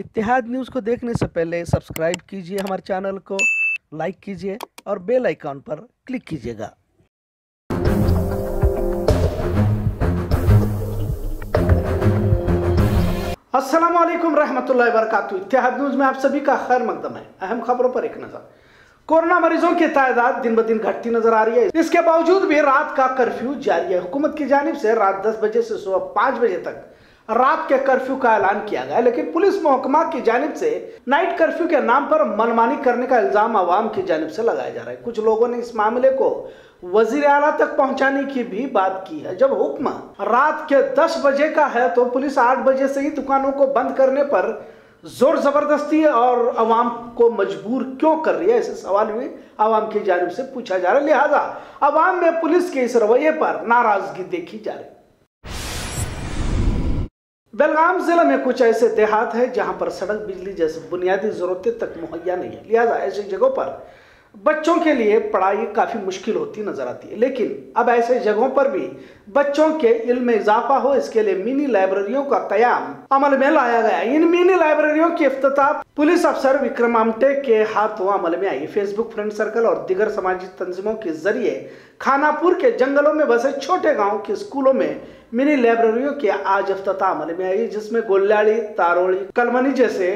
इतिहाद news को देखने से पहले सब्सक्राइब कीजिए हमारे चैनल को, लाइक कीजिए और बेल आइकॉन पर क्लिक कीजिएगा। अस्सलाम वालेकुम रहमतुल्लाहि वबरकातुहू। इतिहाद न्यूज़ में आप सभी का खैर मकदम है। अहम खबरों पर एक नज़र। कोरोना मरीजों की तादाद दिन ब दिन घटती नज़र आ रही है। इसके बावजूद भी रात का कर्फ्यू जारी है। हुकूमत की जानिब से रात 10 बजे से सुबह 5 बजे तक रात के कर्फ्यू का ऐलान किया गया, लेकिन पुलिस महकमा की जानिब से नाइट कर्फ्यू के नाम पर मनमानी करने का इल्ज़ाम आवाम की जानिब से लगाया जा रहा है। कुछ लोगों ने इस मामले को वज़ीर आला तक पहुँचाने की भी बात की है। जब हुक्म रात के 10 बजे का है तो पुलिस 8 बजे से ही दुकानों को बंद करने पर ज़ोर ज़बरदस्ती और आवाम को मजबूर क्यों कर रही है, ऐसे सवाल भी आवाम की जानब से पूछा जा रहा है। लिहाजा आवाम में पुलिस के इस रवैये पर नाराज़गी देखी जा रही बेलगाम ज़िले में कुछ ऐसे देहात है जहाँ पर सड़क, बिजली जैसे बुनियादी जरूरतें तक मुहैया नहीं है। लिहाजा ऐसी जगहों पर बच्चों के लिए पढ़ाई काफ़ी मुश्किल होती नज़र आती है। लेकिन अब ऐसे जगहों पर भी बच्चों के इल्म में इजाफा हो, इसके लिए मिनी लाइब्रेरियों का कयाम अमल में लाया गया इन मिनी लाइब्रेरियों की अफ्ताह पुलिस अफसर विक्रम आमटे के हाथों अमल में आई। फेसबुक फ्रेंड सर्कल और दिगर समाजी तंजीमों के ज़रिए खानापुर के जंगलों में बसे छोटे गाँव के स्कूलों में मिनी लाइब्रेरियों की आज अफ्ताह अमल में आई, जिसमें गोल्याड़ी तारोड़ी, कलमनी जैसे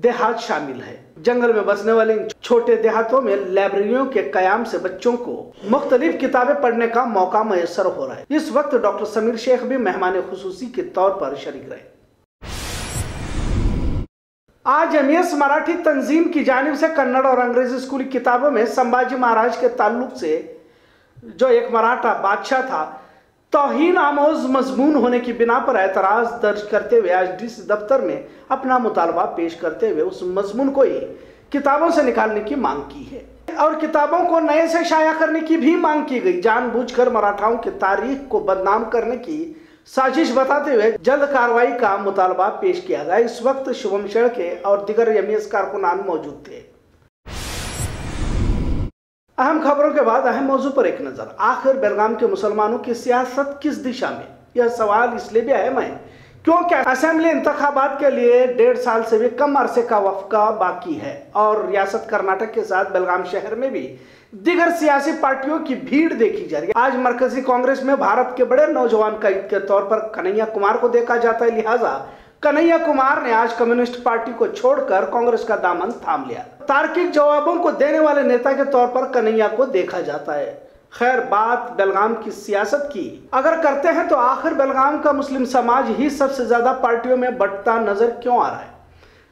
देहात शामिल है। जंगल में बसने वाले छोटे देहातों में लाइब्रेरियों के कयाम से बच्चों को मुख्तलिफ़ किताबें पढ़ने का मौका मैसर हो रहा है। इस वक्त डॉक्टर समीर शेख भी मेहमान खसूसी के तौर पर शरीक रहे। आज एमएस मराठी तंजीम की जानब से कन्नड़ और अंग्रेज़ी स्कूली किताबों में संभाजी महाराज के ताल्लुक से जो एक मराठा बादशाह था तोहन आमोज मजमून होने की बिना पर एतराज़ दर्ज करते हुए आज डीसी दफ्तर में अपना मुतालबा पेश करते हुए उस मजमून को ही किताबों से निकालने की मांग की है। और किताबों को नए से शाया करने की भी मांग की गई। जानबूझकर मराठाओं की तारीख को बदनाम करने की साजिश बताते हुए जल्द कार्रवाई का मुतालबा पेश किया गया। इस वक्त शुभम शेड़के और दिगर एमएस कारकुनान मौजूद थे। अहम खबरों के बाद अहम मौजू पर एक नज़र। आखिर बेलगाम के मुसलमानों की सियासत किस दिशा में? यह सवाल इसलिए भी अहम है, क्योंकि असेंबली इंतबात के लिए डेढ़ साल से भी कम अरसे का वफका बाकी है और रियासत कर्नाटक के साथ बेलगाम शहर में भी दिगर सियासी पार्टियों की भीड़ देखी जा रही है। आज मरकजी कांग्रेस में भारत के बड़े नौजवान कैद के तौर पर कन्हैया कुमार को देखा जाता है, लिहाजा कन्हैया कुमार ने आज कम्युनिस्ट पार्टी को छोड़कर कांग्रेस का दामन थाम लिया। तार्किक जवाबों को देने वाले नेता के तौर पर कन्हैया को देखा जाता है। खैर, बात बेलगाम की सियासत की। अगर करते हैं तो आखिर बेलगाम का मुस्लिम समाज ही सबसे ज़्यादा पार्टियों में बटता नज़र क्यों आ रहा है?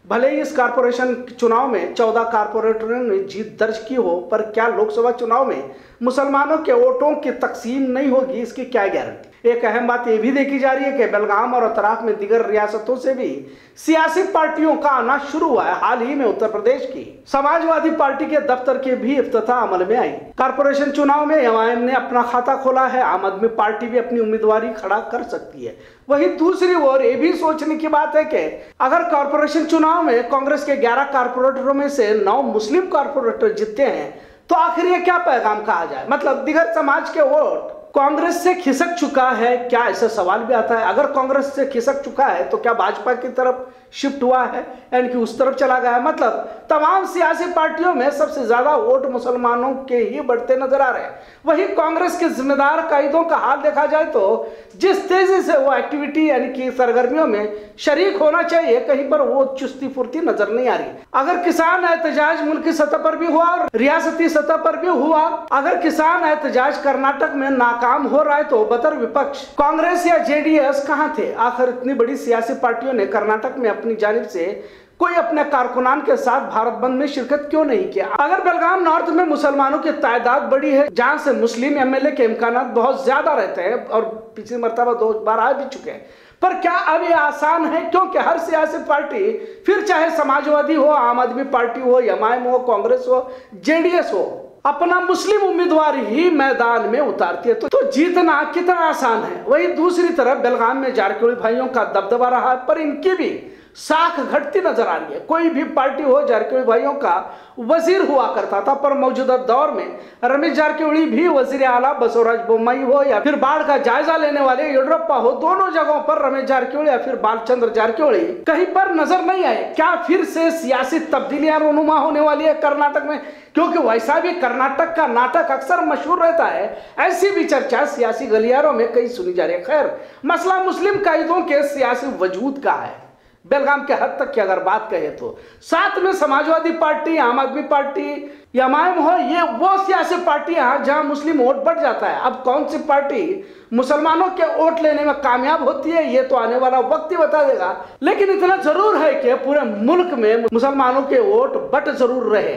भले ही इस कारपोरेशन चुनाव में चौदह कारपोरेटरों ने जीत दर्ज की हो, पर क्या लोकसभा चुनाव में मुसलमानों के वोटों की तकसीम नहीं होगी, इसकी क्या गारंटी? एक अहम बात यह भी देखी जा रही है कि बेलगाम और अतराफ में दिगर रियासतों से भी सियासी पार्टियों का आना शुरू हुआ है, हाल ही में उत्तर प्रदेश की। समाजवादी पार्टी के दफ्तर के भी इफ्तः अमल में आई। कारपोरेशन चुनाव में एमआईएम ने अपना खाता खोला है, आम आदमी पार्टी भी अपनी उम्मीदवारी खड़ा कर सकती है। वही दूसरी ओर ये भी सोचने की बात है कि अगर कारपोरेशन चुनाव में कांग्रेस के 11 कारपोरेटरों में से नौ मुस्लिम कारपोरेटर जीतते हैं तो आखिर ये क्या पैगाम कहा जाए? मतलब दिगर समाज के वोट कांग्रेस से खिसक चुका है, क्या ऐसा सवाल भी आता है? अगर कांग्रेस से खिसक चुका है तो क्या भाजपा की तरफ़ शिफ्ट हुआ है, यानी कि उस तरफ़ चला गया है? मतलब तमाम सियासी पार्टियों में सबसे ज़्यादा वोट मुसलमानों के ही बढ़ते नज़र आ रहे हैं। वही कांग्रेस के जिम्मेदार कायदों का हाल देखा जाए तो जिस तेज़ी से वो एक्टिविटी यानी कि सरगर्मियों में शरीक होना चाहिए, कहीं पर वो चुस्ती फुर्ती नज़र नहीं आ रही। अगर किसान एहतजाज मुल्की सतह पर भी हुआ और रियासती सतह पर भी हुआ, अगर किसान एहतजाज कर्नाटक में नाकाम हो रहा है तो बतर विपक्ष। कांग्रेस या जेडीएस कहाँ थे? आखिर इतनी बड़ी सियासी पार्टियों ने कर्नाटक में अपनी जानब से कोई अपने कारकुनान के साथ भारत बंद में शिरकत क्यों नहीं किया? अगर बेलगाम नॉर्थ में मुसलमानों की तादाद बड़ी है, जहाँ से मुस्लिम एमएलए के इम्कान बहुत ज़्यादा रहते हैं और पिछली मरतबा दो बार आ भी चुके हैं। पर क्या अब ये आसान है? क्योंकि हर सियासी पार्टी, फिर चाहे समाजवादी हो, आम आदमी पार्टी हो एम हो, कांग्रेस हो, जेडीएस हो अपना मुस्लिम उम्मीदवार ही मैदान में उतारती है। तो, तो जीतना कितना आसान है? वही दूसरी तरफ़ बेलगाम में जारकोड़ी भाइयों का दबदबा रहा पर इनकी भी साख घटती नज़र आ रही है। कोई भी पार्टी हो जारकिहोली भाइयों का वज़ीर हुआ करता था, पर मौजूदा दौर में रमेश जारकिहोली भी वज़ीर आला, बसवराज बोम्मई हो या फिर बाढ़ का जायजा लेने वाले येडियुरप्पा हो, दोनों जगहों पर रमेश जारकिहोली या फिर बालचंद्र जारकिहोली कहीं पर नज़र नहीं आए। क्या फिर से सियासी तब्दीलियाँ रोनुमा होने वाली है कर्नाटक में? क्योंकि वैसा भी कर्नाटक का नाटक अक्सर मशहूर रहता है। ऐसी भी चर्चा सियासी गलियारों में कई सुनी जा रही है। खैर, मसला मुस्लिम कायदों के सियासी वजूद का है। बेलगाम के हद तक की अगर बात कहे तो। साथ में समाजवादी पार्टी, आम आदमी पार्टी या मायम हो, ये वो सियासी पार्टियाँ जहाँ मुस्लिम वोट बढ़ जाता है। अब कौन सी पार्टी मुसलमानों के वोट लेने में कामयाब होती है, ये तो आने वाला वक्त ही बता देगा। लेकिन इतना ज़रूर है कि पूरे मुल्क में मुसलमानों के वोट बट ज़रूर रहे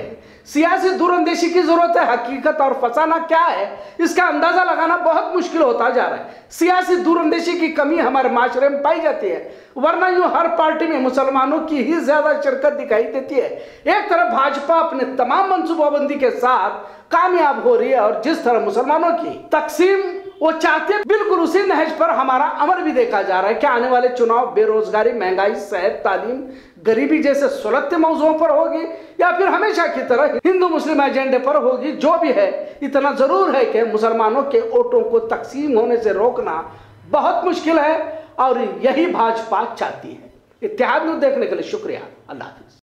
सियासी दूरंदेशी की ज़रूरत है, हकीकत और फसाना क्या है? इसका अंदाज़ा लगाना बहुत मुश्किल होता जा रहा है। सियासी दूरंदेशी की कमी हमारे माशरे में पाई जाती है, वरना यूँ हर पार्टी में मुसलमानों की ही ज़्यादा शिरकत दिखाई देती है। एक तरफ़ भाजपा अपने तमाम मनसूबाबंदी के साथ कामयाब हो रही है और जिस तरह मुसलमानों की तकसीम वो चाहते बिल्कुल उसी नहज पर हमारा अमल भी देखा जा रहा है। कि आने वाले चुनाव बेरोजगारी, महँगाई सेहत तालीम, गरीबी जैसे सुलगते मौजुओं पर होगी या फिर हमेशा की तरह हिंदू मुस्लिम एजेंडे पर होगी? जो भी है, इतना ज़रूर है कि मुसलमानों के वोटों को तकसीम होने से रोकना बहुत मुश्किल है और यही भाजपा चाहती है। इतिहाद में देखने के लिए शुक्रिया। अल्लाह हाफिज।